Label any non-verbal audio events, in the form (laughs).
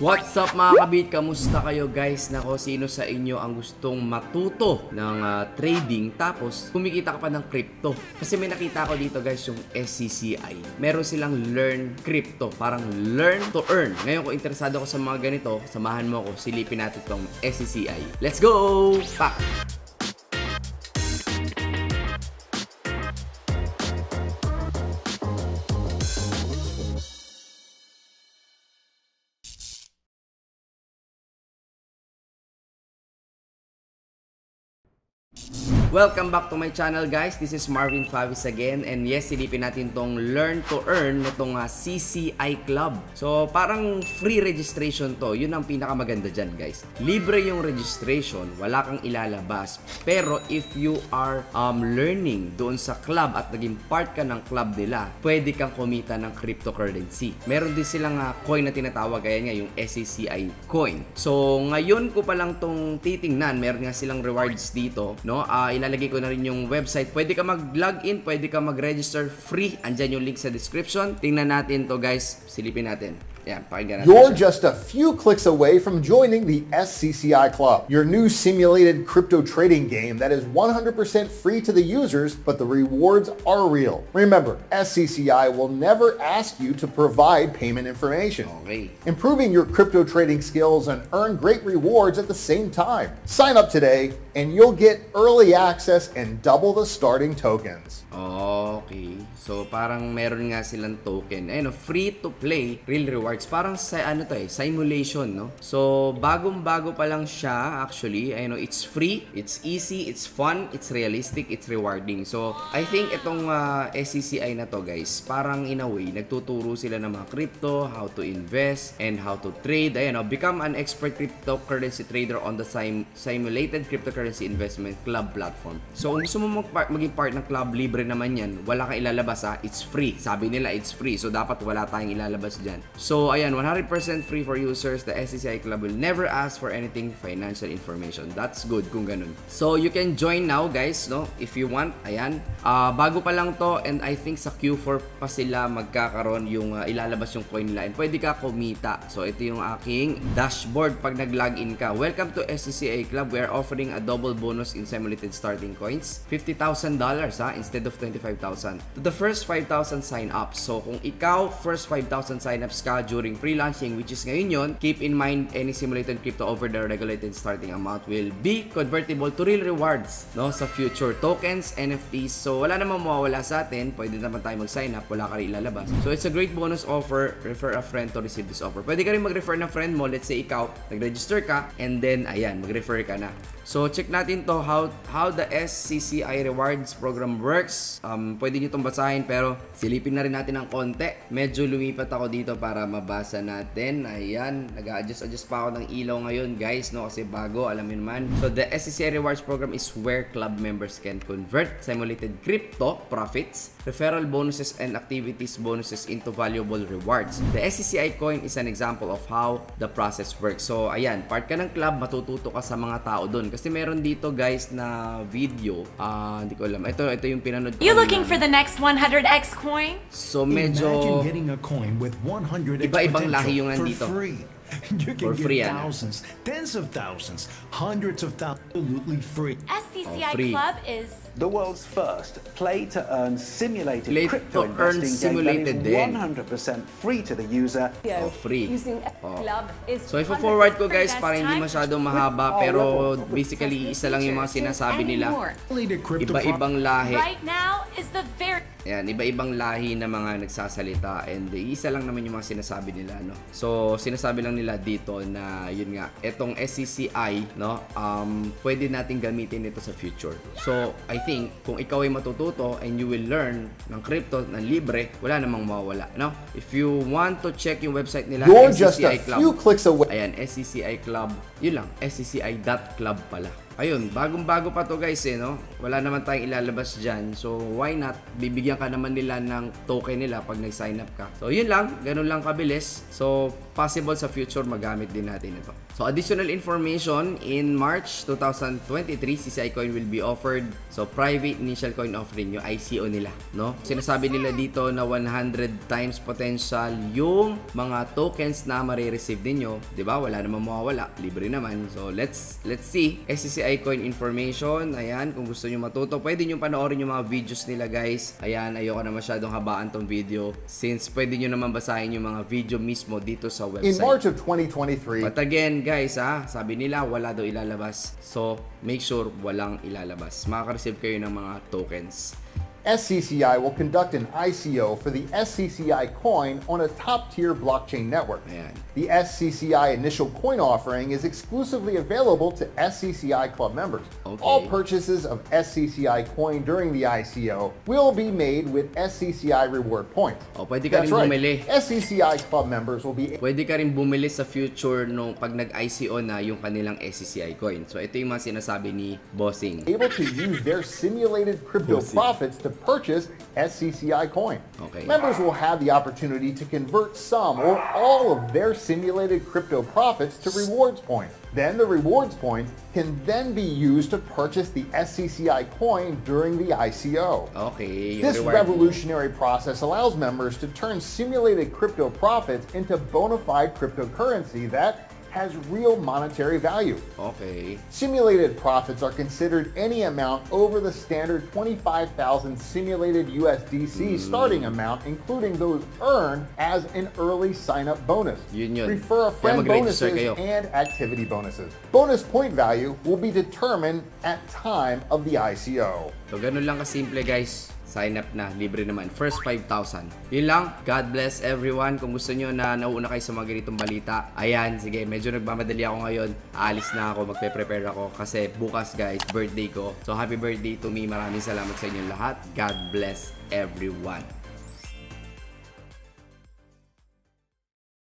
What's up mga kabit? Kamusta kayo guys? Nako, sino sa inyo ang gustong matuto ng ah, trading tapos kumikita ka pa ng crypto? Kasi may nakita ko dito guys yung SCCI. Meron silang learn crypto, parang learn to earn. Ngayon kung interesado ko sa mga ganito, samahan mo ako, silipin natin tong SCCI. Let's go! Pak! Welcome back to my channel guys. This is Marvin Favis again and yes, silipin natin tong Learn to Earn nitong uh, CCI Club. So parang free registration to. Yun ang pinakamaganda dyan guys. Libre yung registration, wala kang ilalabas. Pero if you are um, learning doon sa club at naging part ka ng club nila, pwede kang kumita ng cryptocurrency. Meron din silang uh, coin na tinatawag kaya nga yung SCCI coin. So ngayon ko pa lang tong titingnan, meron nga silang rewards dito, no? Ah, ilalagay ko na rin yung website. Pwede ka mag-login, pwede ka mag-register free. Andyan yung link sa description. Tingnan natin to guys. Silipin natin. Natin You're just a few clicks away from joining the SCCI Club, your new simulated crypto trading game that is 100% free to the users, but the rewards are real. Remember, SCCI will never ask you to provide payment information. Oh, okay. Improving your crypto trading skills and earn great rewards at the same time. Sign up today and you'll get early access and double the starting tokens. Okay. So, parang meron nga silang token. Ayun, free to play, real rewards. Parang sa ano to eh, simulation, no? So, bagong-bago pa lang siya actually. Ayun, no, it's free, it's easy, it's fun, it's realistic, it's rewarding. So, I think itong uh, SCCI na to, guys, parang in a way, nagtuturo sila ng mga crypto, how to invest, and how to trade. Ayun, no, become an expert cryptocurrency trader on the sim simulated cryptocurrency investment club platform. So, kung gusto mo mag- maging part ng club, libre naman yan. Wala kang ilalabas ha. It's free. Sabi nila it's free. So, dapat wala tayong ilalabas dyan. So, ayan, 100% free for users. The SCCI Club will never ask for anything financial information. That's good kung ganun. So, you can join now, guys, no? If you want. Ayan. Ah, bago pa lang to and I think sa Q4 pa sila magkakaroon yung ah, ilalabas yung coin nila and pwede ka kumita. So, ito yung aking dashboard pag nag-login ka. Welcome to SCCA Club. We are offering a double bonus in simulated starting coins. $50,000 ha instead of 25,000. To the first 5,000 sign-ups. So, kung ikaw first 5,000 sign-ups ka during pre-launching which is ngayon yon, keep in mind any simulated crypto over the regulated starting amount will be convertible to real rewards no sa future tokens, NFTs. So, wala namang mawawala sa atin. Pwede naman tayo mag-sign up. Wala ka rin ilalabas. So, it's a great bonus offer. Refer a friend to receive this offer. Pwede ka rin mag-refer ng friend mo. Let's say ikaw, nag-register ka and then, ayan, mag-refer ka na. So, check natin to how how the SCCI Rewards Program works. Um, pwede nyo itong basahin pero silipin na rin natin ng konti. Medyo lumipat ako dito para mabasa natin. Ayan, nag-adjust-adjust pa ako ng ilaw ngayon guys, no? Kasi bago, alam mo naman. So, the SCCI Rewards Program is where club members can convert simulated crypto profits, referral bonuses, and activities bonuses into valuable rewards. The SCCI coin is an example of how the process works. So, ayan, part ka ng club, matututo ka sa mga tao doon. Kasi meron dito guys na video, ah, hindi ko alam. Ito, ito yung pinanood ko. You looking for the next 100x coin? So, Imagine medyo... getting a coin with 100 Iba-ibang potential lahi yung for nandito. free. (laughs) You For can free, get ano? thousands, tens of thousands, hundreds of thousands, absolutely free. SCCI Oh, free. Club is The world's first play to earn simulated Play crypto to earn investing simulated game that is 100% free to the user. Oh, free. using Oh. club is So, ifo-forward ko guys para hindi masyadong mahaba pero basically isa lang yung mga sinasabi nila. Iba-ibang lahi. Right now is the very Ayan, iba-ibang lahi na mga nagsasalita and isa lang naman yung mga sinasabi nila, no? So, sinasabi lang nila dito na, yun nga, etong SCCI, no, um, pwede natin gamitin ito sa future. So, I think, kung ikaw ay matututo and you will learn ng crypto na libre, wala namang mawawala, no? If you want to check yung website nila, You're just a SCCI Club. few clicks away. Ayan, SCCI Club. Yun lang, scci.club pala. Ayun, bagong-bago pa to guys eh, no? Wala naman tayong ilalabas dyan. So, why not? Bibigyan ka naman nila ng token nila pag nag-sign up ka. So, yun lang. Ganun lang kabilis. So, possible sa future magamit din natin ito. So, additional information, in March 2023, CCI will be offered. So, private initial coin offering, yung ICO nila, no? Sinasabi nila dito na 100 times potential yung mga tokens na marireceive ninyo. ba Wala namang mawawala. Libre naman. So, let's let's see. SCCI Coin information. Ayan, kung gusto nyo matuto, pwede nyo panoorin yung mga videos nila, guys. Ayan, ayoko na masyadong habaan tong video since pwede nyo naman basahin yung mga video mismo dito sa In website. March of 2023, But again, guys, ha, sabi nila wala daw ilalabas. So, make sure walang ilalabas. Makaka-receive kayo ng mga tokens. SCCI will conduct an ICO for the SCCI coin on a top-tier blockchain network. Ayan. The SCCI initial coin offering is exclusively available to SCCI club members. Okay. All purchases of SCCI coin during the ICO will be made with SCCI reward points. O, pwede ka That's rin right. bumili. SCCI club members will be Pwede ka rin bumili sa future nung pag nag-ICO na yung kanilang SCCI coin. So, ito yung mga sinasabi ni Bossing. able to use their simulated crypto profits to purchase SCCI coin. Okay. Members will have the opportunity to convert some or all of their simulated crypto profits to rewards points. Then the rewards points can then be used to purchase the SCCI coin during the ICO. Okay. This revolutionary process allows members to turn simulated crypto profits into bona fide cryptocurrency that has real monetary value. Okay. Simulated profits are considered any amount over the standard 25,000 simulated USDC hmm. starting amount, including those earned as an early sign-up bonus. Yun yun. refer a friend bonuses and activity bonuses. Bonus point value will be determined at time of the ICO. So, ganun lang kasimple guys. Sign up na, libre naman. First 5,000. Yun lang. God bless everyone. Kung gusto nyo na nauuna kayo sa mga ganitong balita, ayan, sige, medyo nagmamadali ako ngayon. Aalis na ako, magpe-prepare ako kasi bukas guys, birthday ko. So, happy birthday to me. Maraming salamat sa inyo lahat. God bless everyone.